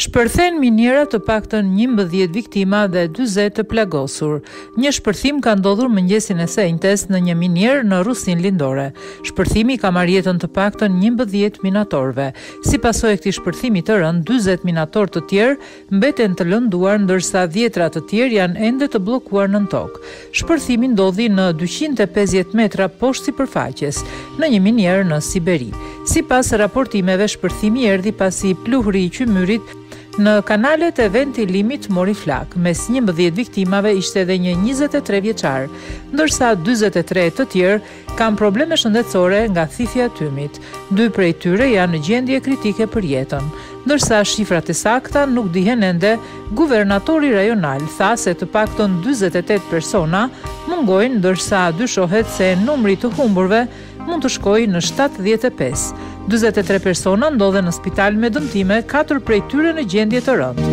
Shpërthen miniera të paktën njëmbëdhjetë viktima dhe dyzet të plagosur. Një shpërthim ka ndodhur mëngjesin e së enjtes në një minierë në Rusinë Lindore. Shpërthimi ka marrë jetën të paktën njëmbëdhjetë minatorëve. Si pasojë e këtij shpërthimi të rëndë, dyzet minatorë të tjerë mbeten të lënduar ndërsa dhjetëra të tjerë janë ende të bllokuar nën tokë. Shpërthimi ndodhi në dyqind e pesëdhjetë metra poshtë sipërfaqes, në një minierë në Siberi. Sipas raportimeve, shpërthimi erdhi pasi pluhuri i qymyrit në kanalet e ventilimit mori flakë. Mes njëmbëdhjetë viktimave ishte edhe një njëzet e tre vjeçar, ndërsa dyzet e tre të tjerë Kanë probleme shëndetësore nga thithja e tymit. Dy prej tyre janë në gjendje kritike për jetën. Ndërsa shifrat e sakta nuk dihen ende, guvernatori rajonal tha se të paktën dyzet e tetë persona mungojnë ndërsa dyshohet se numri i të humburve mund të shkojë në shtatëdhjetë e pesë. Dyzet e tre persona ndodhen në spital me dëmtime, katër prej tyre në gjendje të rëndë.